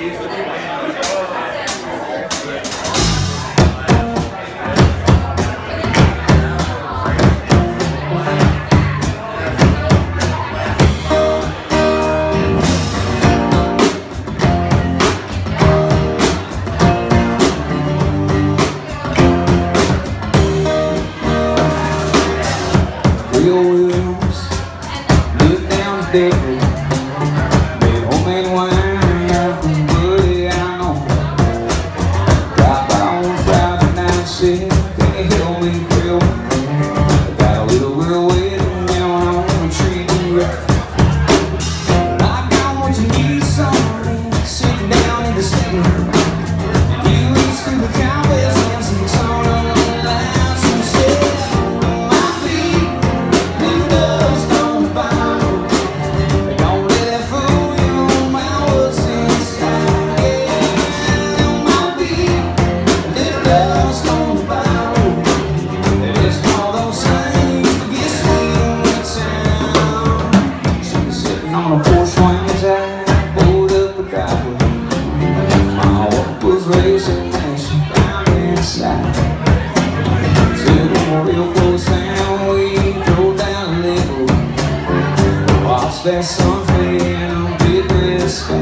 confused with me. on a porch swings I pulled up a driveway. My heart was racing and she found me inside. Took a real close and we drove down the Watched that sun sunfade on big red sky.